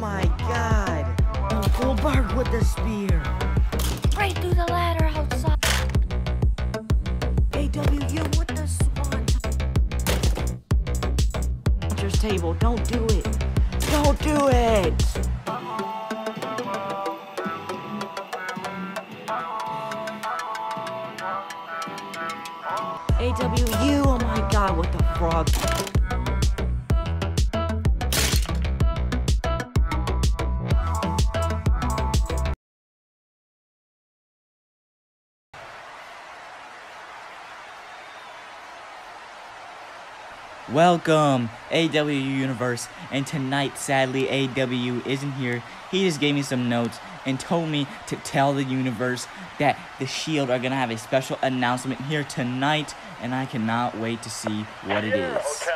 my god! Goldberg with the spear! Right through the ladder outside. AWU with the swan! Just table, don't do it! Don't do it! AWU, oh my god, what the frog? Welcome, AW Universe, and tonight, sadly, AW isn't here. He just gave me some notes and told me to tell the universe that the Shield are gonna have a special announcement here tonight, and I cannot wait to see what it is.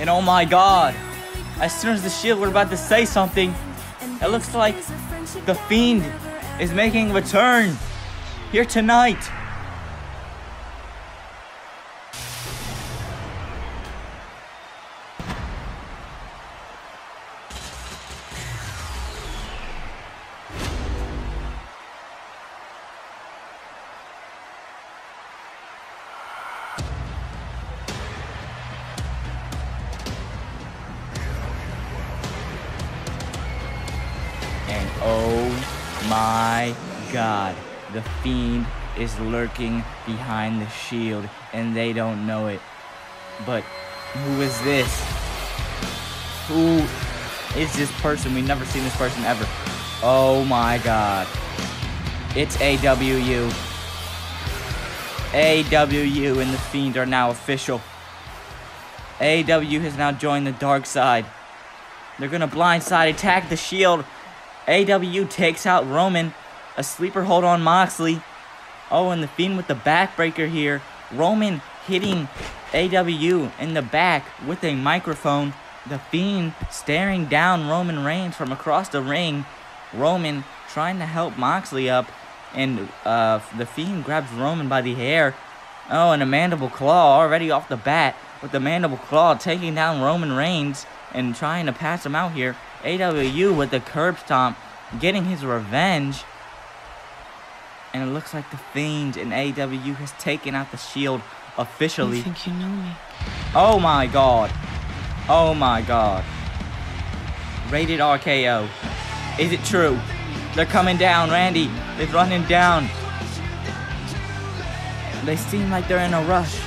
And oh my god, as soon as the Shield were about to say something, it looks like the Fiend is making a return here tonight. And oh my god, the fiend is lurking behind the shield and they don't know it. But who is this? Who is this person? We've never seen this person ever. Oh my god. It's AWU. AWU and the fiend are now official. AW has now joined the dark side. They're gonna blindside attack the shield. AW takes out Roman. A sleeper hold on Moxley. Oh, and the Fiend with the backbreaker here. Roman hitting AW in the back with a microphone. The Fiend staring down Roman Reigns from across the ring. Roman trying to help Moxley up. And uh, the Fiend grabs Roman by the hair. Oh, and a mandible claw already off the bat. With the mandible claw taking down Roman Reigns and trying to pass him out here. AWU with the curb stomp, getting his revenge. And it looks like the Fiend and AW has taken out the Shield officially. You think you know me? Oh my god. Oh my god. Rated RKO. Is it true? They're coming down, Randy. They're running down. They seem like they're in a rush.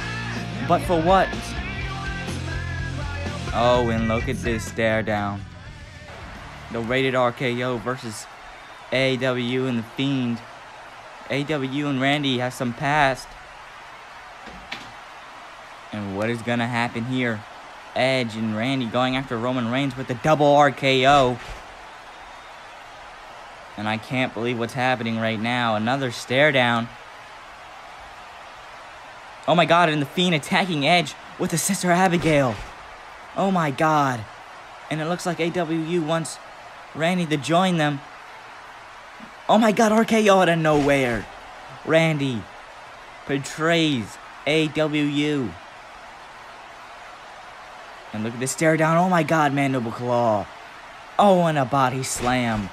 But for what? Oh, and look at this stare down. The rated RKO versus AW and the Fiend. AW and Randy have some past. And what is gonna happen here? Edge and Randy going after Roman Reigns with the double RKO. And I can't believe what's happening right now. Another stare down. Oh my god, and the Fiend attacking Edge with the Sister Abigail. Oh my god. And it looks like AWU wants Randy to join them. Oh my god, RKO out of nowhere. Randy betrays AWU. And look at the stare down. Oh my god, Mandible Claw. Oh, and a body slam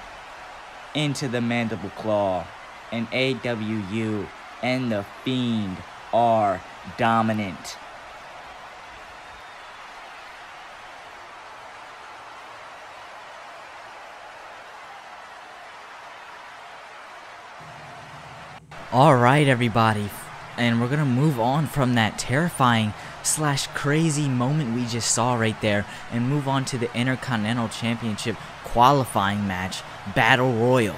into the Mandible Claw. And AWU and the Fiend are dominant. All right, everybody. and we're gonna move on from that terrifying slash crazy moment we just saw right there and move on to the Intercontinental Championship qualifying match, Battle Royal.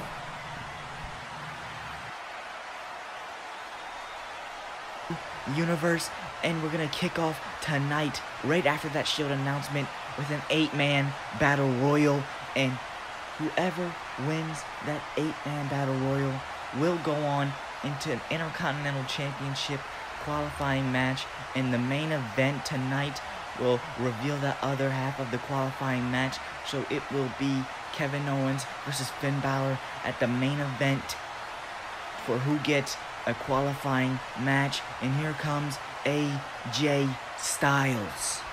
Universe, and we're gonna kick off tonight, right after that Shield announcement, with an eight-man battle royal, and whoever wins that eight-man battle royal will go on into an Intercontinental Championship qualifying match, and the main event tonight will reveal the other half of the qualifying match, so it will be Kevin Owens versus Finn Balor at the main event for who gets a qualifying match. And here comes AJ Styles.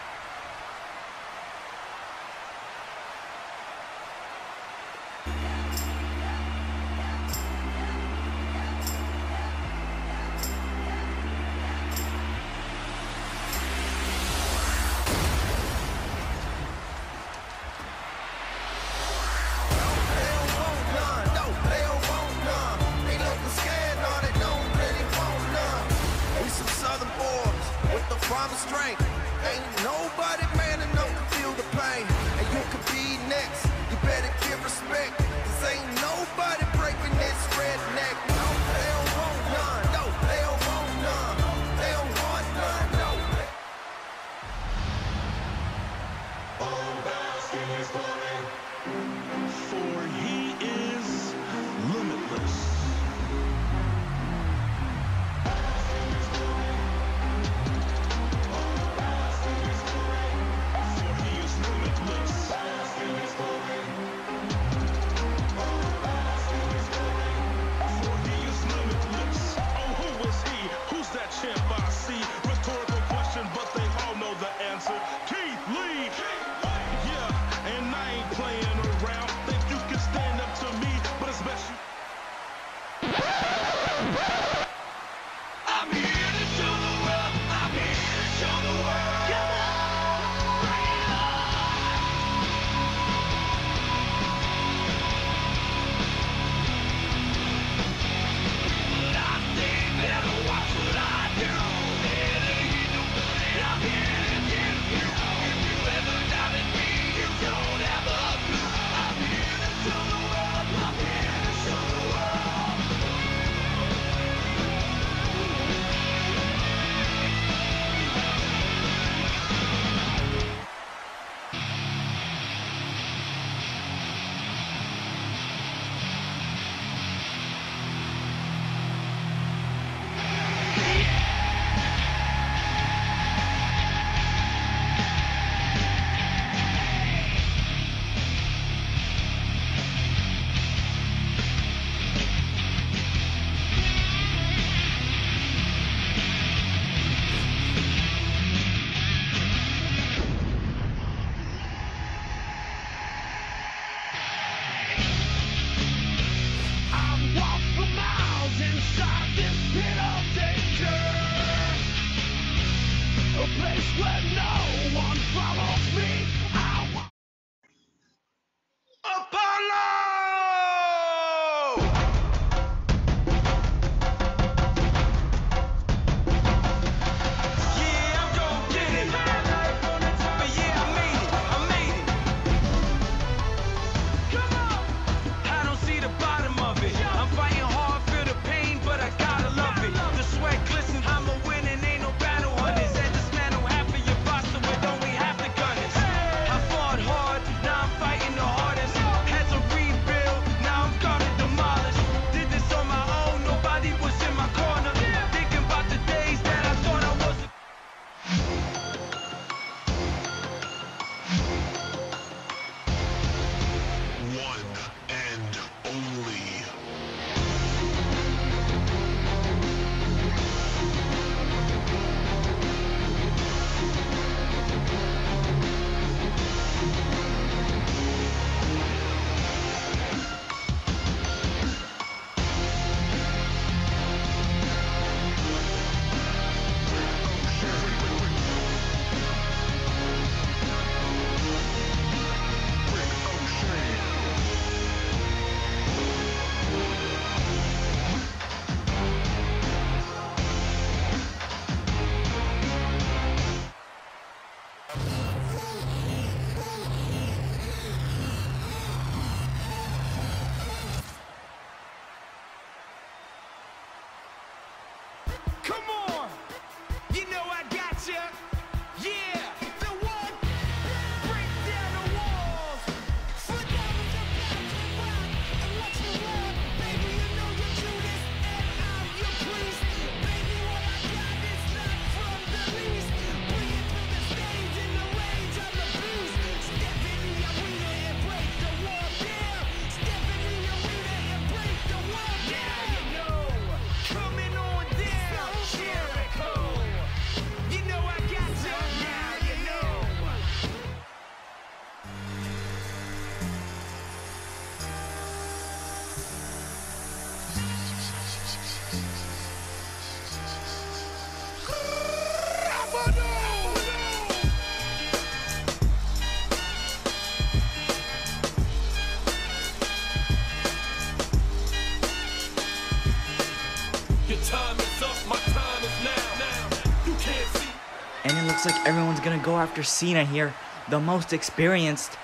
Looks like everyone's gonna go after Cena here, the most experienced.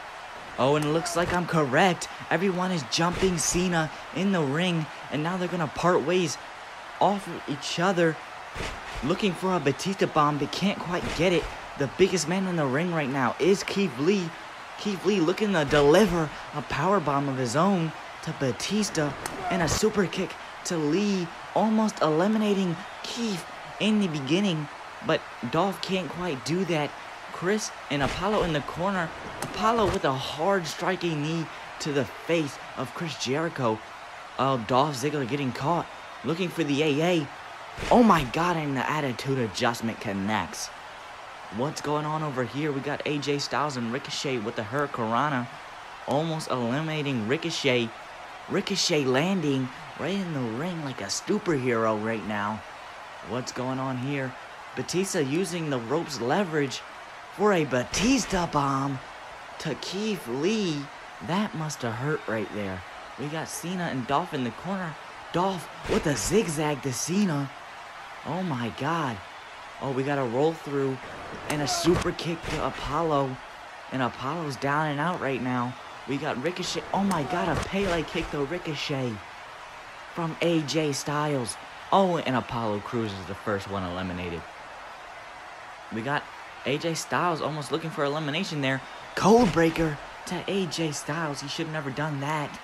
Oh, and it looks like I'm correct. Everyone is jumping Cena in the ring, and now they're gonna part ways off of each other, looking for a Batista bomb. They can't quite get it. The biggest man in the ring right now is Keith Lee. Keith Lee looking to deliver a power bomb of his own to Batista and a super kick to Lee, almost eliminating Keith in the beginning. But Dolph can't quite do that. Chris and Apollo in the corner. Apollo with a hard striking knee to the face of Chris Jericho. Oh, Dolph Ziggler getting caught. Looking for the AA. Oh my god, and the attitude adjustment connects. What's going on over here? We got AJ Styles and Ricochet with the Hurricanrana. Almost eliminating Ricochet. Ricochet landing right in the ring like a superhero right now. What's going on here? Batista using the rope's leverage for a Batista bomb to Keith Lee. That must have hurt right there. We got Cena and Dolph in the corner. Dolph with a zigzag to Cena. Oh my god. Oh, we got a roll through and a super kick to Apollo. And Apollo's down and out right now. We got Ricochet. Oh my god, a Pele kick to Ricochet from AJ Styles. Oh, and Apollo Crews is the first one eliminated. We got AJ Styles almost looking for elimination there. Code breaker to AJ Styles. He should have never done that.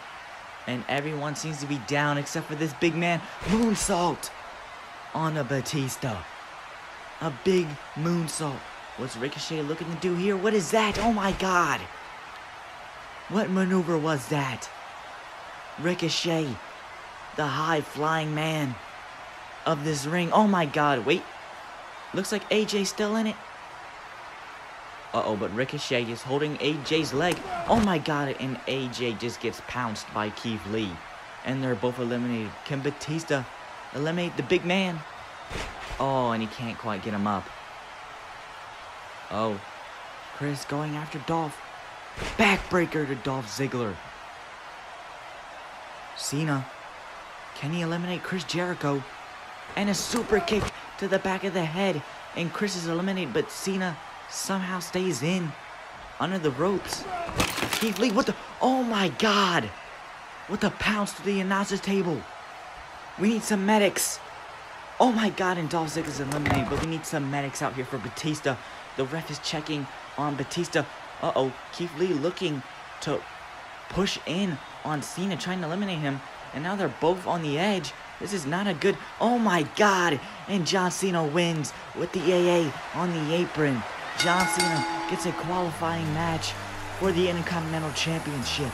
And everyone seems to be down except for this big man. Moonsault on a Batista. A big moonsault. What's Ricochet looking to do here? What is that? Oh my god. What maneuver was that? Ricochet, the high flying man of this ring. Oh my god, wait. Looks like AJ's still in it. Uh oh, but Ricochet is holding AJ's leg. Oh my god, and AJ just gets pounced by Keith Lee. And they're both eliminated. Can Batista eliminate the big man? Oh, and he can't quite get him up. Oh, Chris going after Dolph. Backbreaker to Dolph Ziggler. Cena. Can he eliminate Chris Jericho? And a super kick to the back of the head. And Chris is eliminated, but Cena somehow stays in under the ropes. Keith Lee, what the? Oh my god! What the pounce to the announcer's table? We need some medics. Oh my god, and Dolph Ziggler's eliminated, but we need some medics out here for Batista. The ref is checking on Batista. Uh-oh, Keith Lee looking to push in on Cena, trying to eliminate him. And now they're both on the edge. This is not a good... Oh my god! And John Cena wins with the AA on the apron. John Cena gets a qualifying match for the Intercontinental Championship.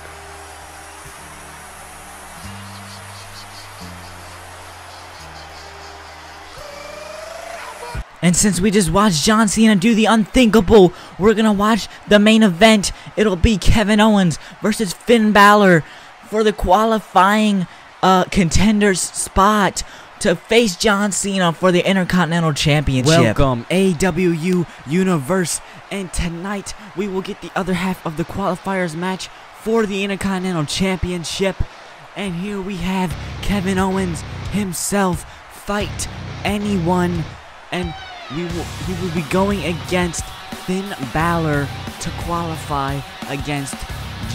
And since we just watched John Cena do the unthinkable, we're gonna watch the main event. It'll be Kevin Owens versus Finn Balor for the qualifying uh, contenders spot to face John Cena for the Intercontinental Championship. Welcome, AWU Universe. And tonight we will get the other half of the qualifiers match for the Intercontinental Championship. And here we have Kevin Owens himself fight anyone and we will he will be going against Finn Balor to qualify against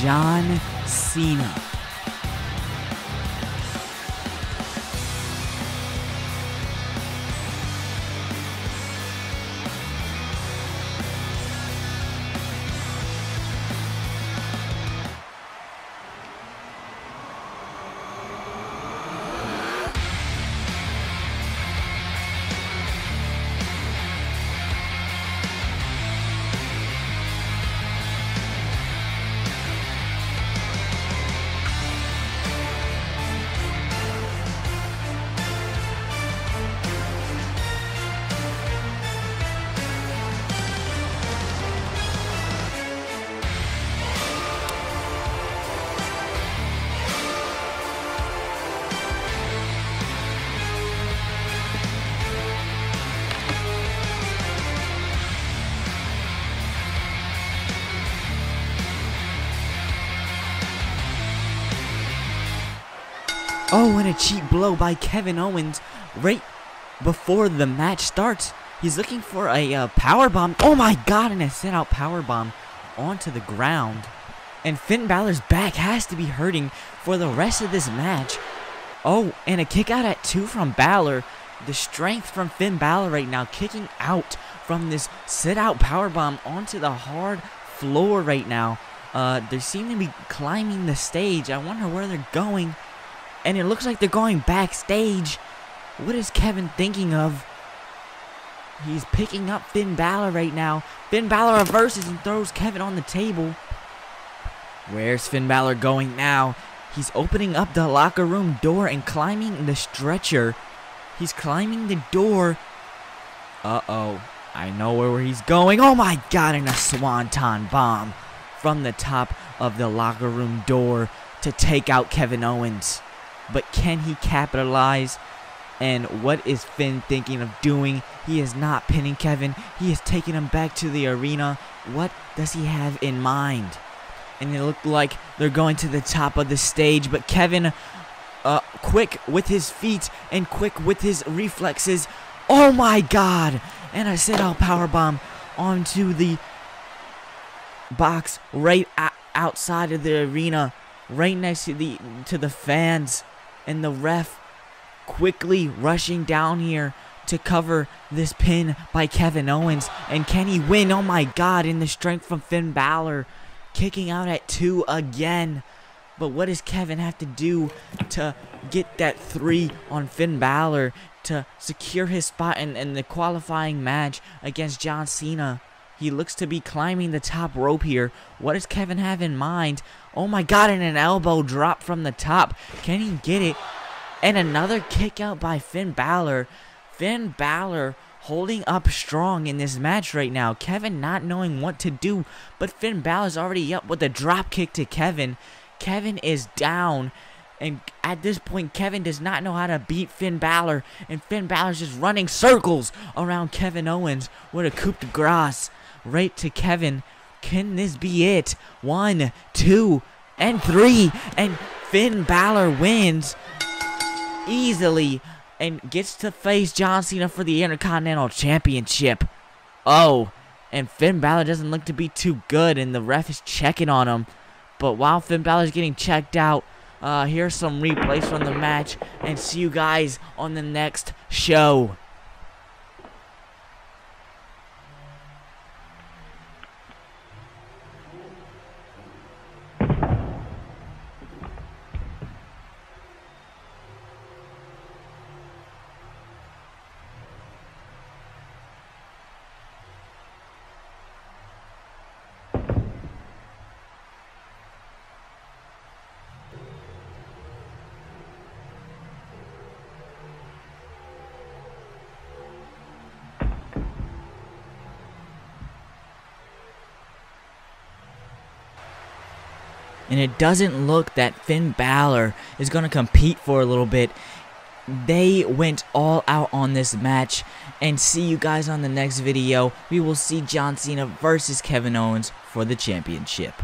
John Cena. Oh, and a cheap blow by Kevin Owens right before the match starts, he's looking for a uh, power bomb. Oh my god, and a sit out power bomb onto the ground. And Finn Balor's back has to be hurting for the rest of this match. Oh, and a kick out at two from Balor. The strength from Finn Balor right now, kicking out from this sit out power bomb onto the hard floor right now. Uh, they seem to be climbing the stage. I wonder where they're going. And it looks like they're going backstage. What is Kevin thinking of? He's picking up Finn Balor right now. Finn Balor reverses and throws Kevin on the table. Where's Finn Balor going now? He's opening up the locker room door and climbing the stretcher. He's climbing the door. Uh-oh. I know where he's going. Oh my god, and a swanton bomb from the top of the locker room door to take out Kevin Owens. But can he capitalize? And what is Finn thinking of doing? He is not pinning Kevin. He is taking him back to the arena. What does he have in mind? And it looked like they're going to the top of the stage, but Kevin, uh, quick with his feet and quick with his reflexes. Oh my god! And a sit-out powerbomb onto the box right outside of the arena, right next to the to the fans, and the ref quickly rushing down here to cover this pin by Kevin Owens. And can he win? Oh my god, in the strength from Finn Balor. Kicking out at two again. But what does Kevin have to do to get that three on Finn Balor to secure his spot in, in the qualifying match against John Cena? He looks to be climbing the top rope here. What does Kevin have in mind? Oh my god, and an elbow drop from the top. Can he get it? And another kick out by Finn Balor. Finn Balor holding up strong in this match right now. Kevin not knowing what to do, but Finn Balor's already up with a drop kick to Kevin. Kevin is down. And at this point, Kevin does not know how to beat Finn Balor. And Finn Balor's just running circles around Kevin Owens with a coup de grace right to Kevin. Can this be it? One, two, and three. And Finn Balor wins easily and gets to face John Cena for the Intercontinental Championship. Oh, and Finn Balor doesn't look to be too good, and the ref is checking on him. But while Finn Balor is getting checked out, uh, here's some replays from the match, and see you guys on the next show. And it doesn't look that Finn Balor is going to compete for a little bit. They went all out on this match, and see you guys on the next video. We will see John Cena versus Kevin Owens for the championship.